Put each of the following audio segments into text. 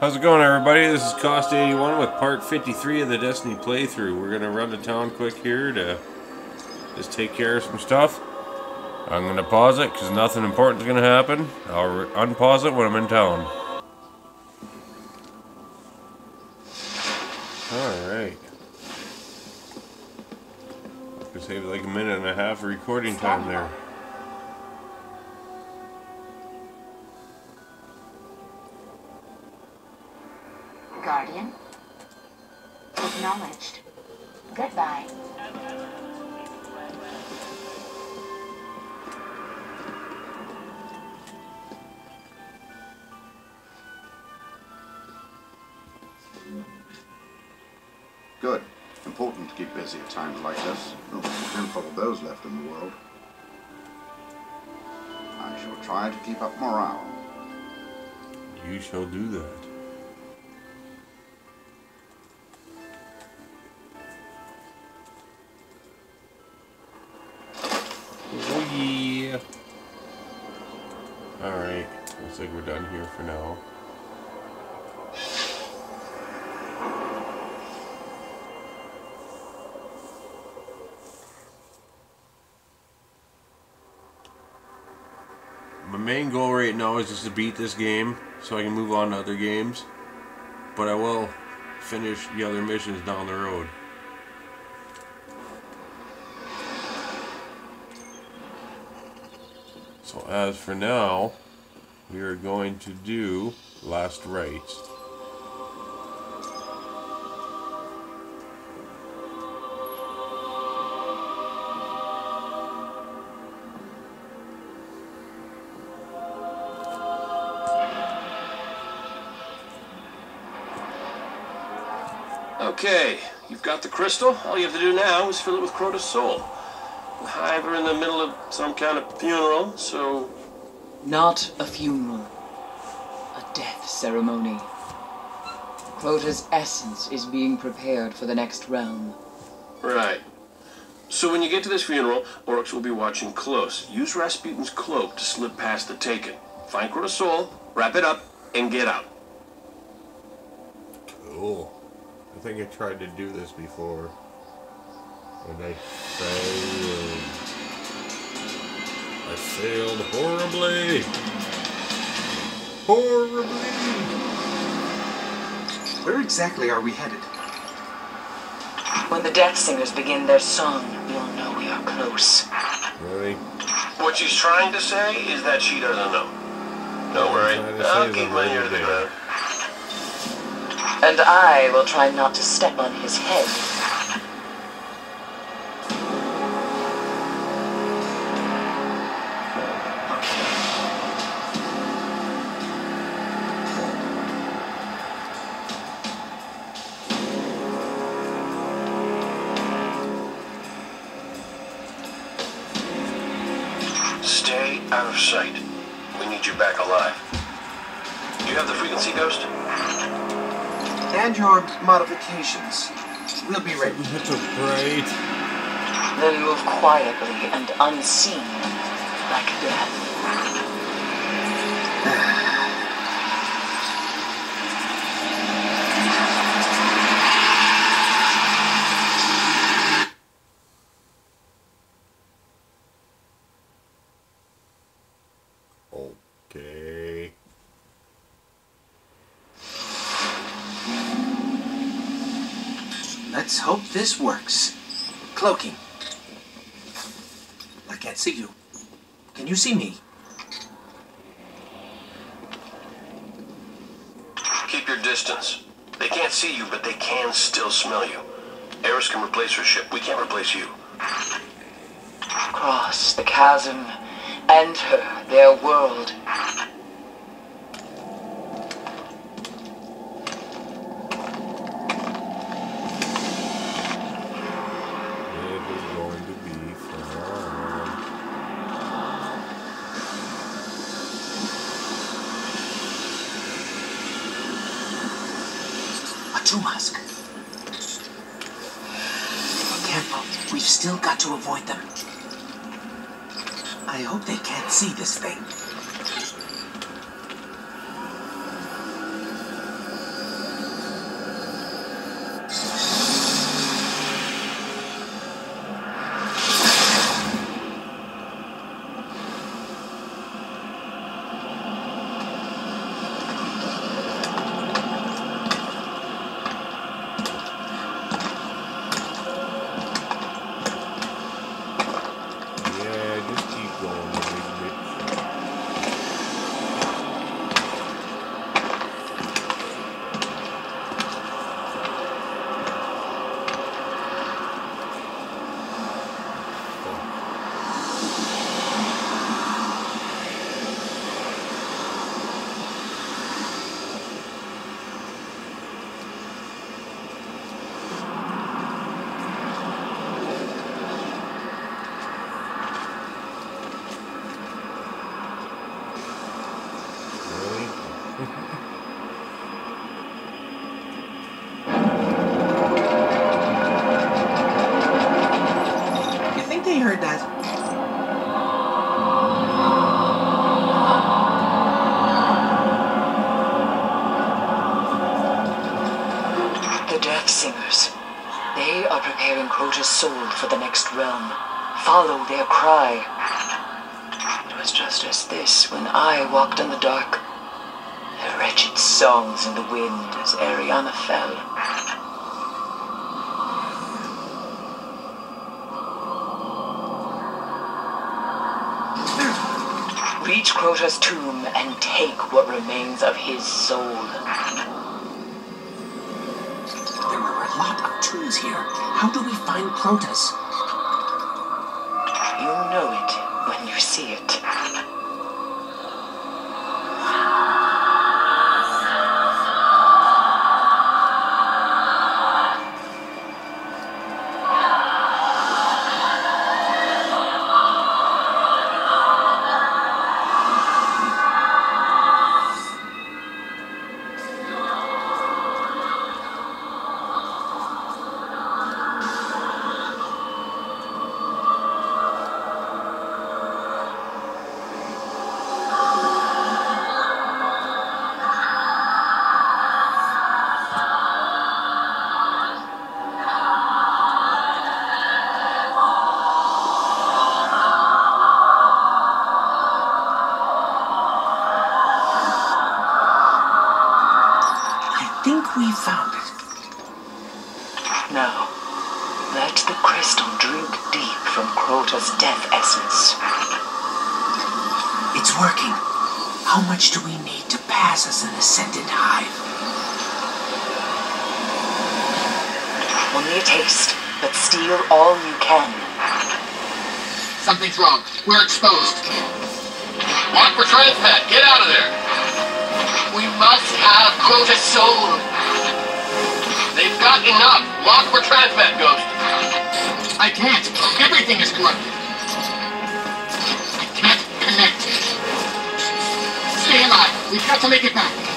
How's it going everybody? This is Kosty81 with part 53 of the Destiny playthrough. We're going to run to town quick here to just take care of some stuff. I'm going to pause it because nothing important is going to happen. I'll unpause it when I'm in town. Alright. Could save like a minute and a half of recording time there. Acknowledged. Goodbye. Good. Important to keep busy at times like this. There'll be a handful of those left in the world. I shall try to keep up morale. You shall do that. Looks like we're done here for now. My main goal right now is just to beat this game so I can move on to other games. But I will finish the other missions down the road. So as for now, we are going to do Last Rites. Okay, you've got the crystal. All you have to do now is fill it with Crota's soul. The Hive are in the middle of some kind of funeral, so Not a funeral. A death ceremony. Crota's essence is being prepared for the next realm. right. So when you get to this funeral, Oryx will be watching close. Use Rasputin's cloak to slip past the Taken. Find Crota's soul, wrap it up, and get out. Cool. I think I tried to do this before. And I failed. I failed horribly. Horribly. Where exactly are we headed? When the Death Singers begin their song, you'll know we are close. Really? What she's trying to say is that she doesn't know. Don't worry, Trying to I'll is keep my ear to to the ground. And I will try not to step on his head. Modifications. We'll be ready. That's a bright. Then move quietly and unseen, like death. Okay. Let's hope this works. Cloaking. I can't see you. Can you see me? Keep your distance. They can't see you, but they can still smell you. Eris can replace her ship. We can't replace you. Cross the chasm, enter their world. It is going to be fun. A Tumask. Careful. We've still got to avoid them. I hope they can't see this thing. Follow their cry. It was just as this when I walked in the dark. Their wretched songs in the wind as Eriana fell. Reach Crota's tomb and take what remains of his soul. There are a lot of tombs here. How do we find Crota's? See it. We found it. Now, let the crystal drink deep from Crota's death essence. It's working. How much do we need to pass as an ascendant hive? Only a taste, but steal all you can. Something's wrong. We're exposed. Walk for transmat. Get out of there. We must have Crota's soul. Got enough. Walk for transmat, Ghost. I can't. Everything is corrupted. I can't connect. Stay alive. We've got to make it back.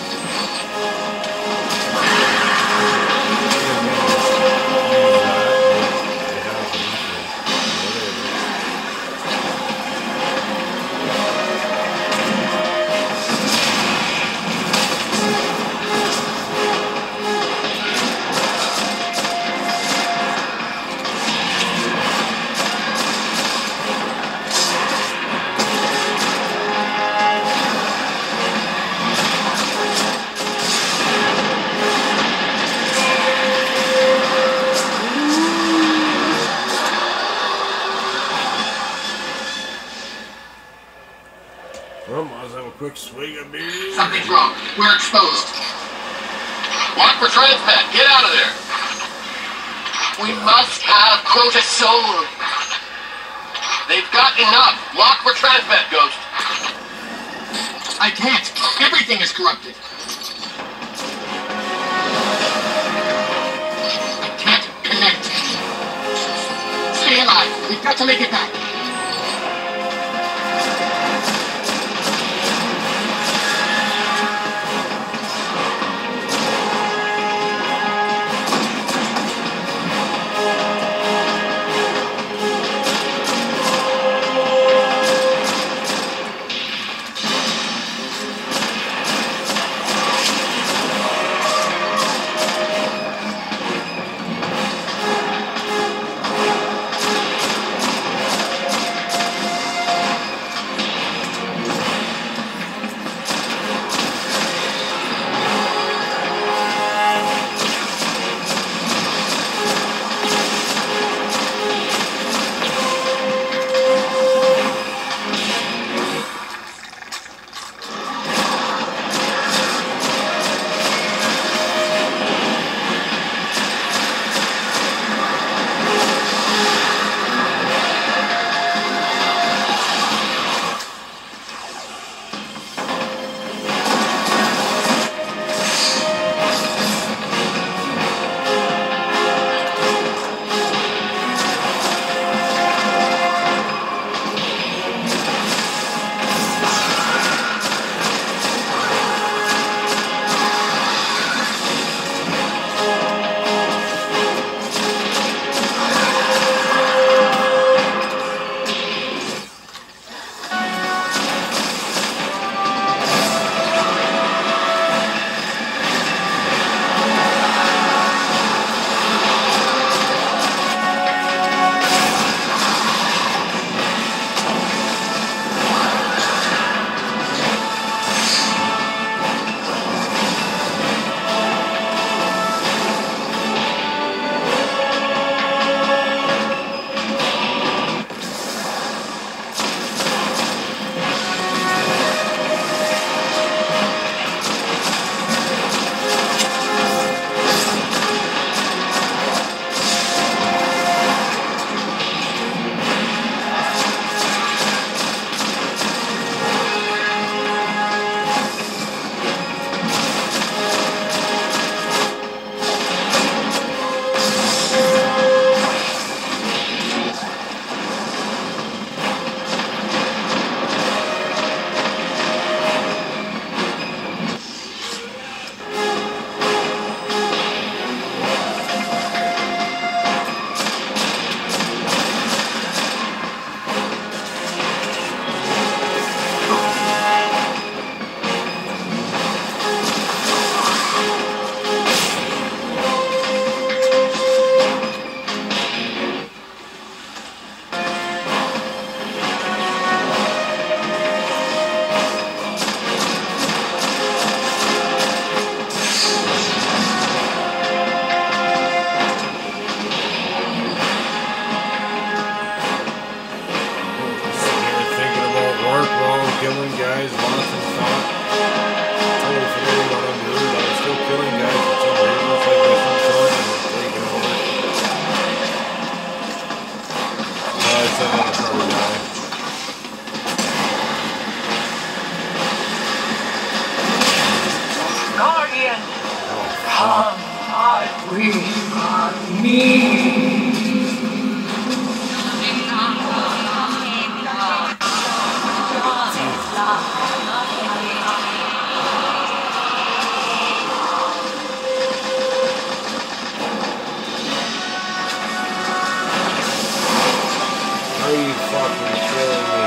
You fucking kidding me?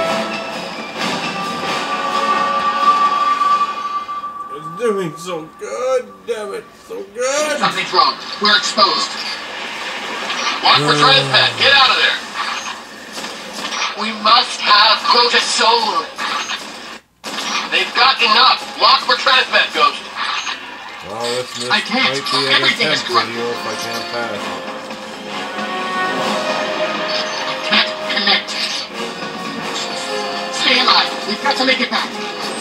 It's doing so good, damn it, so good. Something's wrong. We're exposed. Watch for uh. transmat. Get out of there. We must have Crota soul. They've got enough. Lock for transmat, Ghost. Well, this, this I can't. might be an Everything is attempt corrupt. if I can't pass Stay alive. We've got to make it back.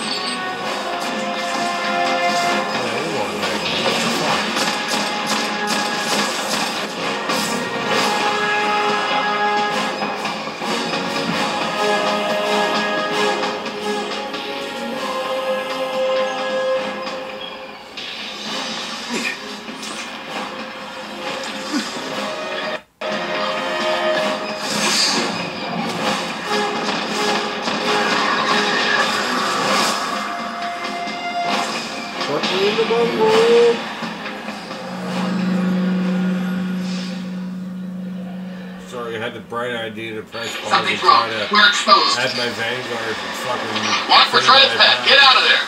Sorry, I had the bright idea to press pause and try wrong. to We're exposed. add my Vanguard fucking. Watch for thing that I transmat. passed. Get out of there.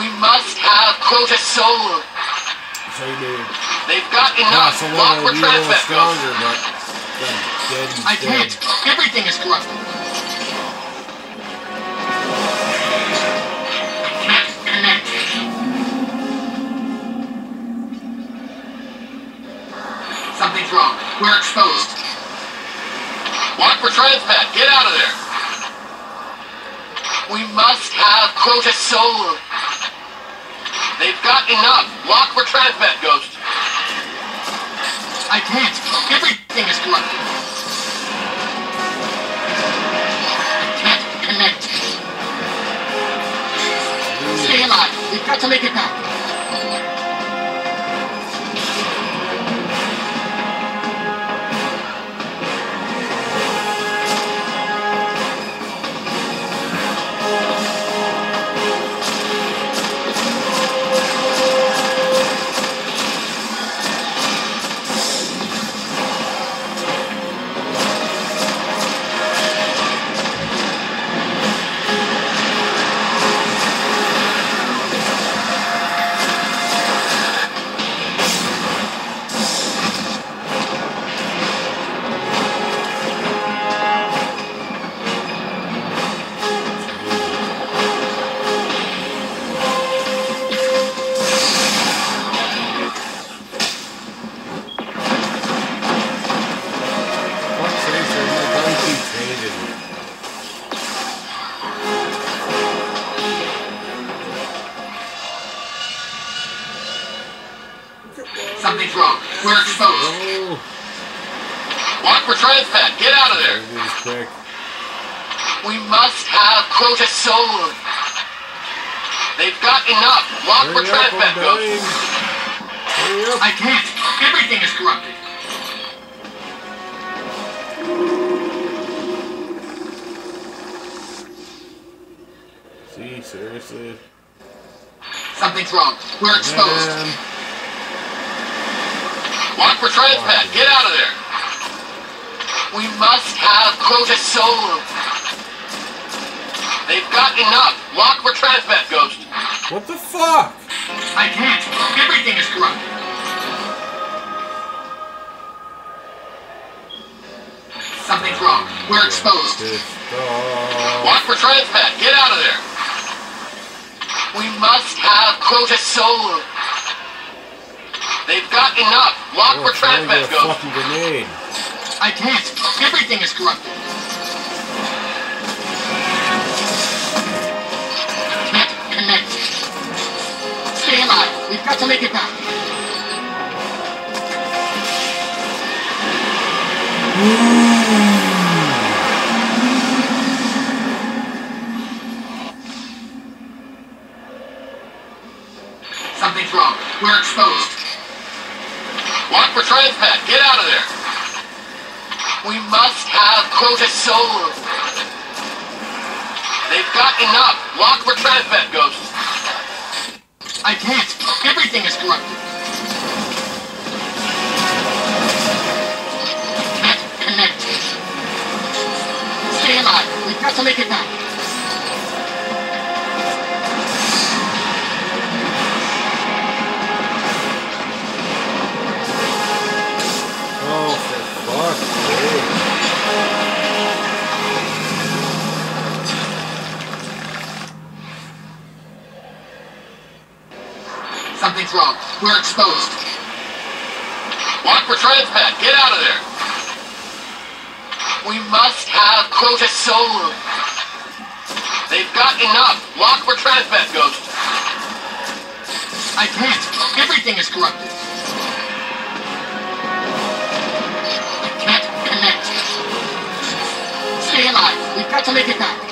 We must have Crota soul. So you. They've got Yeah, enough. Lock one for will be a little transmat, Ghost. stronger, but got I can't. Everything is corrupted. We're exposed. Watch for transmat. Get out of there. We must have Crota soul. They've got enough. Lock for transmat, Ghost. I can't. Everything is corrupted. Can't connect. Stay alive. We've got to make it back. I can't. Everything is corrupted. See, seriously? Something's wrong. We're exposed. Man. Watch for transmat. Get out of there. We must have Crota soul. They've got enough. Lock for transmat, Ghost. What the fuck? I can't. We're exposed. Watch for transmat. Get out of there. We must have Crota soul. They've got enough. Lock Oh, for trying to transmat, get a Ghost. fucking grenade. I can't. Everything is corrupted. Can't connect. Stay alive. We've got to make it back. Something's wrong. We're exposed. Walk for transmat. Get out of there. We must have Crota Soul. They've got enough. Lock for transmat, Ghost. I can't. Everything is corrupted. Connect. Stay alive. We've got to make it back. Something's wrong. We're exposed. Walk for transmat. Get out of there. We must have Crota Soul. They've got enough. Lock for transmat, Ghost. I can't. Everything is corrupted. I can't connect. Stay alive. We've got to make it back.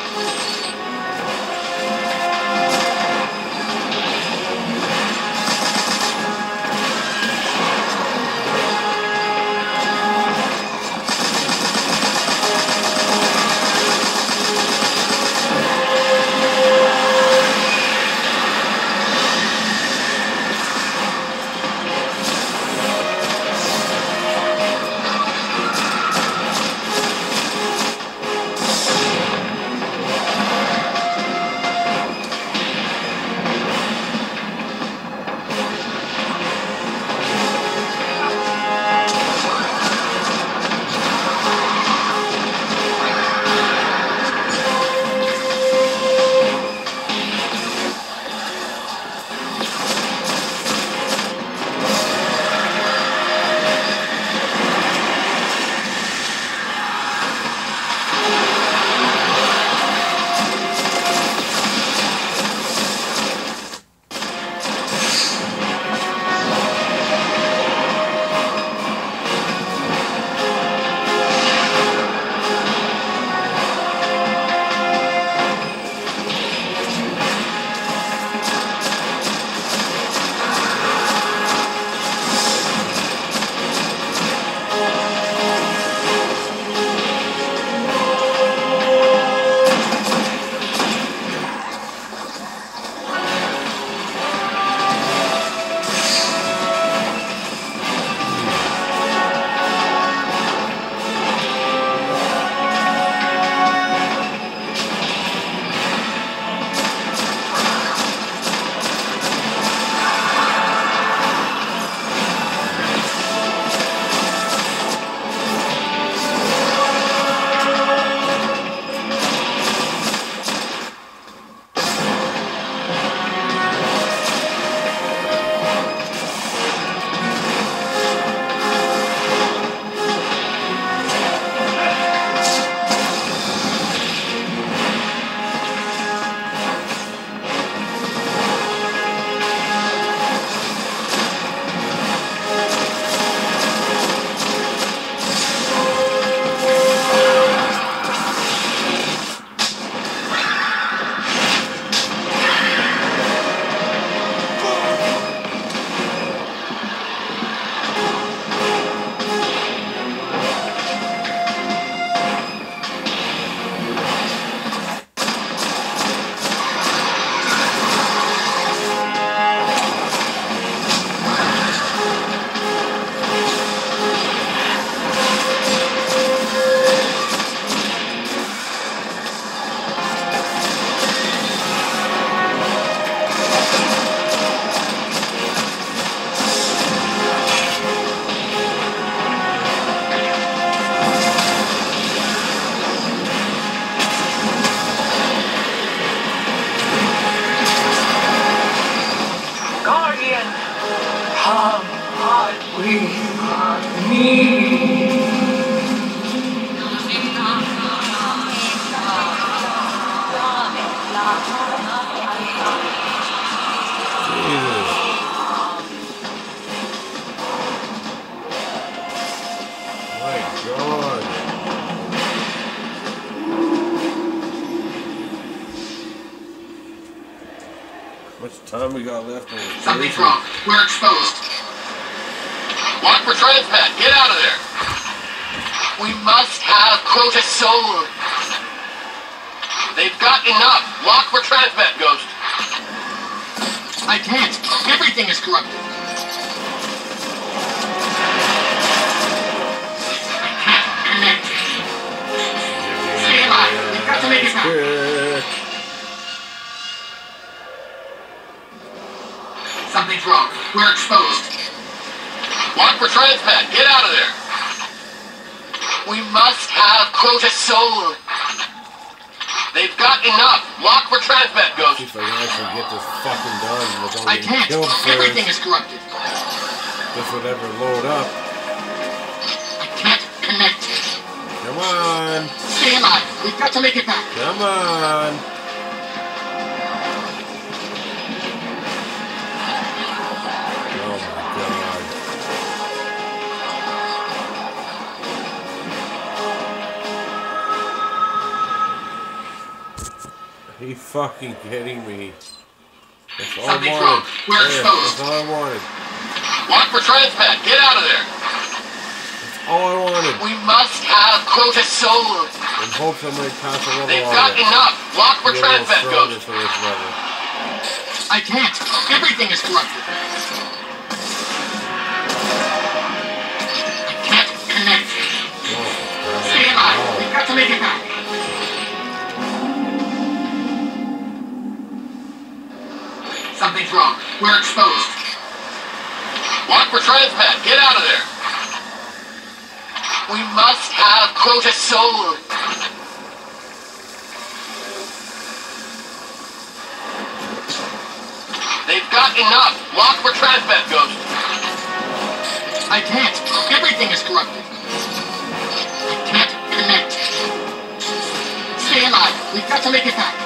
Must have Crota Soul. They've got enough. Lock for transmat, Ghost. I can't. Everything is corrupted. We've got to make it. Quick. Something's wrong. We're exposed. Walk for transport. Get out of there. We must have Crota Soul. They've got enough. Lock for transport, See Ghost. if I can actually get this fucking done without I getting can't. killed Everything is corrupted. This would ever load up. I can't connect. Come on. Stay alive. We've got to make it back. Come on. You fucking kidding me? That's all Something's I wrong. wanted. We're There, exposed. That's all I wanted. Walk for transport. Get out of there. That's all I wanted. We must have Soul. In hopes I might pass a level They've got enough. Lock for Be a little transport, stronger Ghost. for this level. I can't. Everything is corrupted. I can't connect. Oh, Stay alive. Oh. We've got to make it back. Something's wrong. We're exposed. Walk for transport. Get out of there. We must have Crota Soul. They've got enough. Lock for transport, Ghost. I can't. Everything is corrupted. I can't connect. Stay alive. We've got to make it back.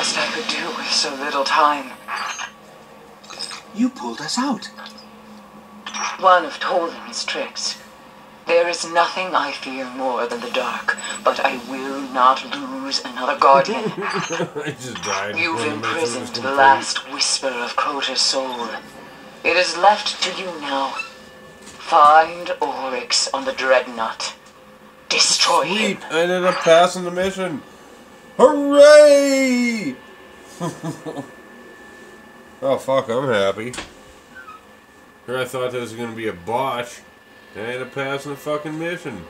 Best I could do with so little time. You pulled us out. One of Toland's tricks. There is nothing I fear more than the dark, but I will not lose another guardian. I just died. You've before the mission was imprisoned the complete. last whisper of Crota's soul. It is left to you now. Find Oryx on the Dreadnought. Destroy him. Sweet! I ended up passing the mission. Hooray! oh fuck! I'm happy. I thought this was gonna be a botch. I ended up passing the fucking mission.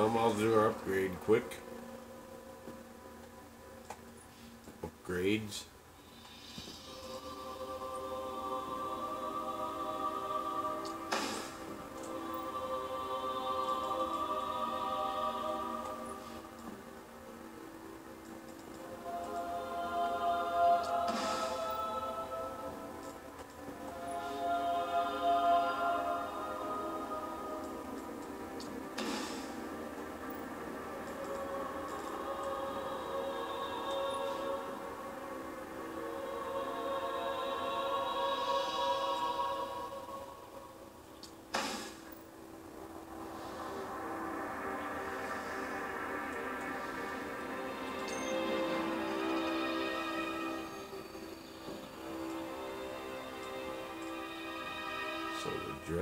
Come, I'll do our upgrade quick. Upgrades.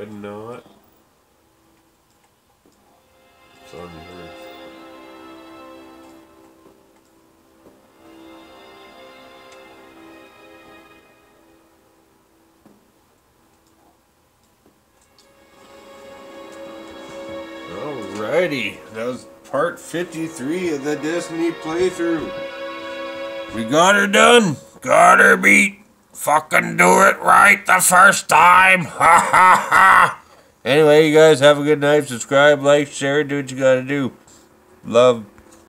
It's on the earth. Alrighty, that was part 53 of the Destiny playthrough. We got her done. Got her beat. Fucking do it right the first time. Ha ha ha. Anyway, you guys have a good night. Subscribe, like, share, do what you gotta do. Love.